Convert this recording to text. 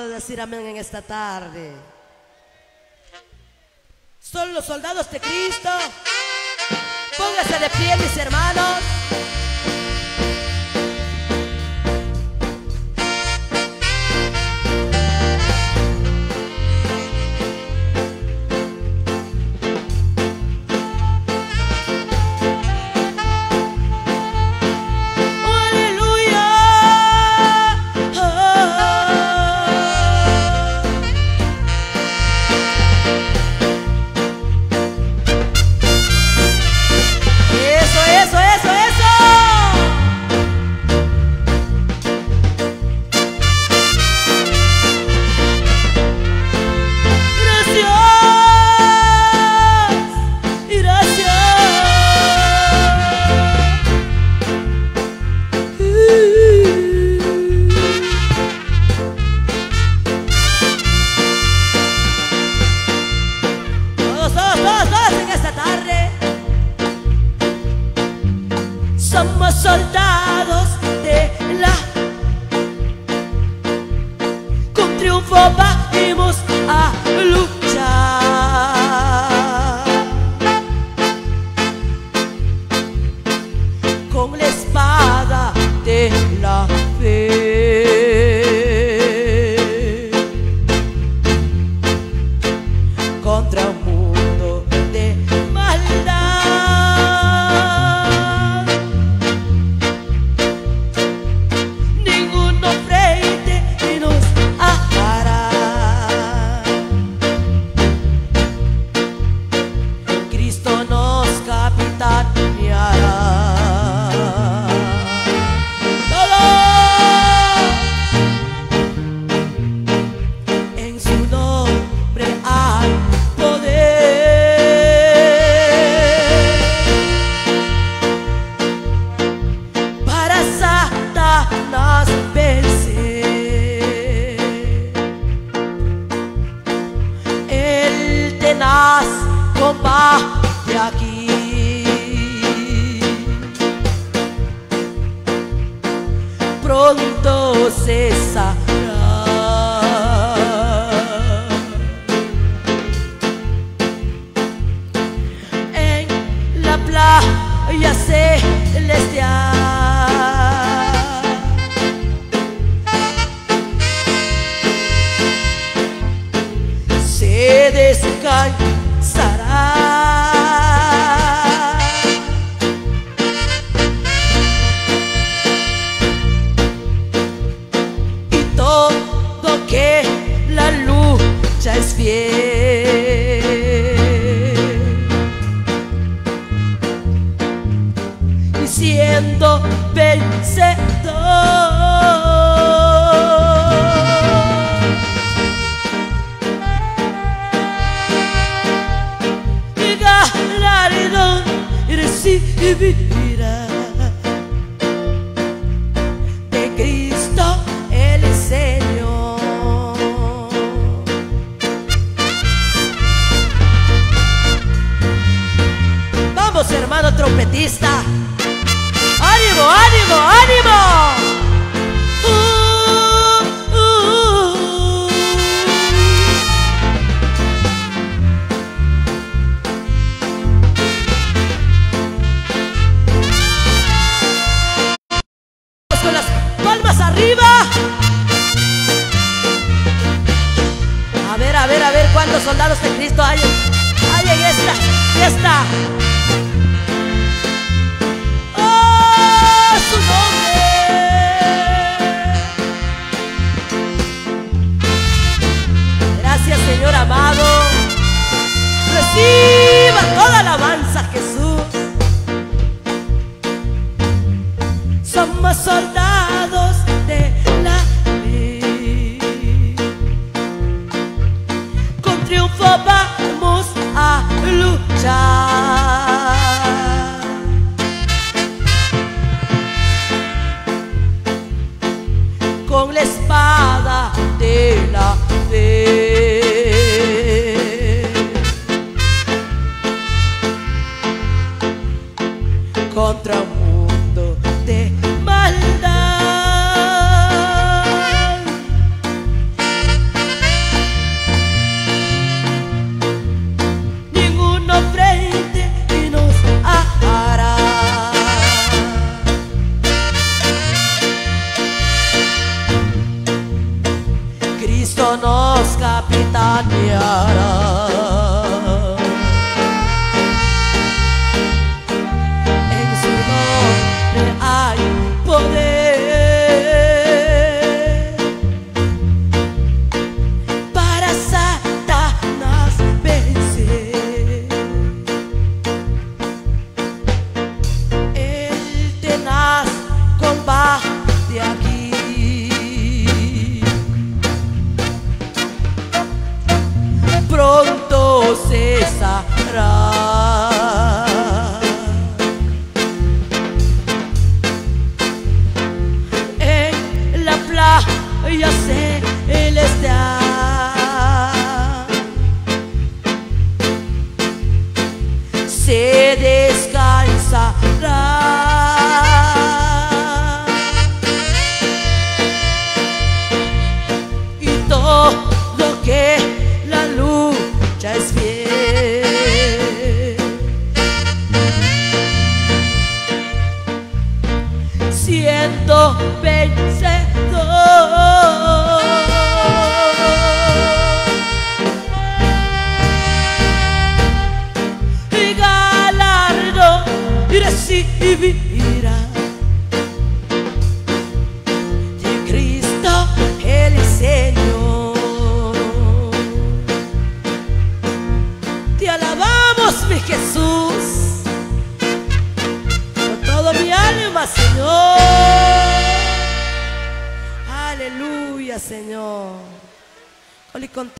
de decir amén en esta tarde. Son los soldados de Cristo. Póngase de pie, mis hermanos. soldado. pronto cesa recibirá de Cristo el Señor. Vamos hermano trompetista. los soldados de Cristo hay, hay en esta fiesta. ¡Oh, su nombre! Gracias, Señor amado. Reciba toda alabanza, Jesús. Somos soldados. contra un mundo de maldad. Ninguno frente y nos hará. Cristo nos capitaneará. Playa celestial. se descansará. Y todo que la lucha es fiel. Siendo vencedor recibirá de Cristo el Señor. Te alabamos, mi Jesús, con todo mi alma, Señor. Aleluya, Señor.